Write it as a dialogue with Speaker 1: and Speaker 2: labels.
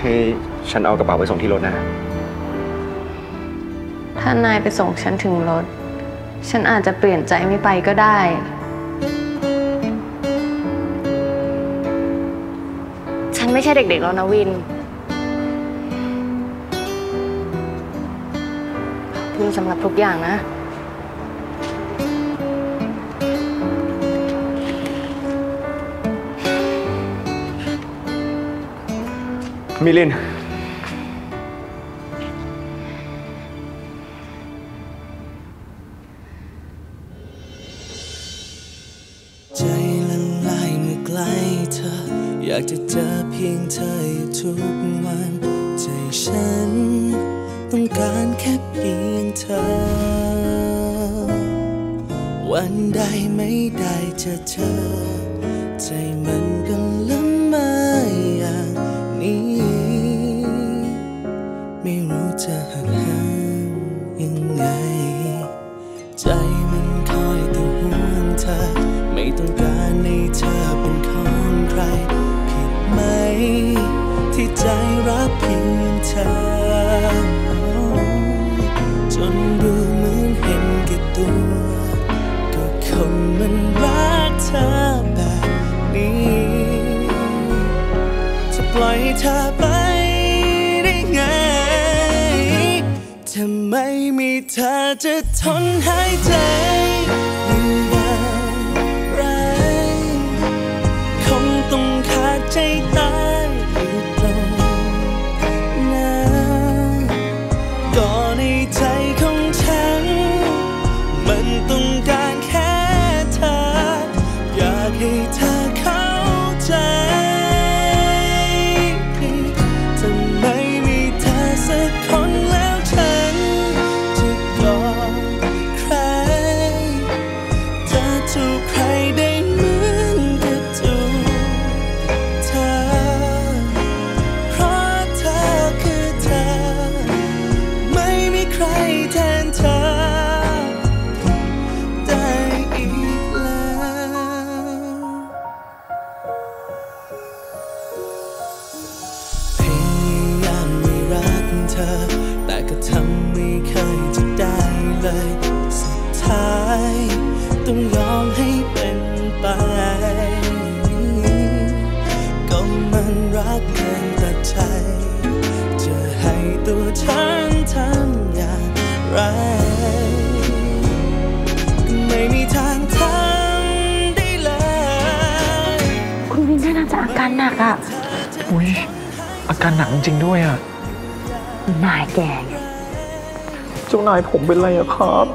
Speaker 1: ให้ฉันเอากระเป๋าไปส่งที่รถนะ
Speaker 2: ถ้านายไปส่งฉันถึงรถ ฉันอาจจะเปลี่ยนใจไม่ไปก็ได้ ฉันไม่ใช่เด็กๆแล้วนะวิน ขอบคุณสำหรับทุกอย่างนะ
Speaker 1: มิลิน
Speaker 3: ใจละลายเมื่อใกล้เธอ อยากจะเจอเพียงเธอทุกวัน ใจฉัน ต้องการแค่เพียงเธอ วันใดไม่ได้จะเจอ ใจมัน ไม่รู้จะหักห้ามยังไง ใจมันคอยแต่ห่วงเธอ ไม่ต้องการให้เธอเป็นของใคร ผิดไหม ที่ใจรักเพียงเธอ จนดูเหมือนเห็นแก่ตัว ก็คนมันรักเธอแบบนี้จะปล่อยเธอไปได้ไง ถ้าไม่มีเธอจะทนหายใจ อ แต่ก็ทำไม่เคยจะได้เลย สุดท้าย ต้องยอมให้เป็นไป ก็มันรักเกินตัดใจ จะให้ตัวฉันทำอย่างไรก็ไม่มีทางทำได้เลย
Speaker 4: คุณวินน่าจะอาการหนักอะ
Speaker 5: อุ้ยอาการหนักจริงๆด้วยอะ
Speaker 4: นายแกเนี่
Speaker 5: เจ้านายผมเป็นไรอะครับ